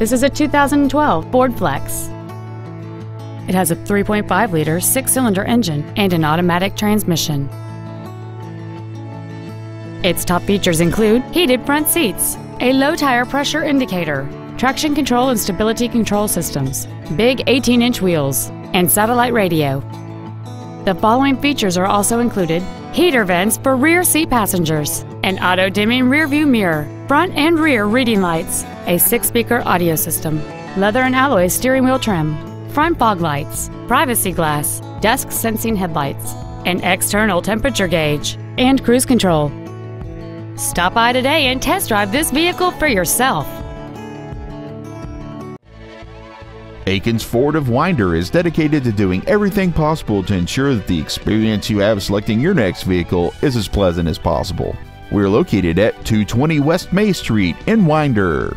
This is a 2012 Ford Flex. It has a 3.5 liter six cylinder engine and an automatic transmission. Its top features include heated front seats, a low tire pressure indicator, traction control and stability control systems, big 18 inch wheels, and satellite radio. The following features are also included heater vents for rear seat passengers, an auto dimming rear view mirror, front and rear reading lights, a six speaker audio system, leather and alloy steering wheel trim, front fog lights, privacy glass, dusk sensing headlights, an external temperature gauge, and cruise control. Stop by today and test drive this vehicle for yourself. Akins Ford of Winder is dedicated to doing everything possible to ensure that the experience you have selecting your next vehicle is as pleasant as possible. We're located at 220 West May Street in Winder.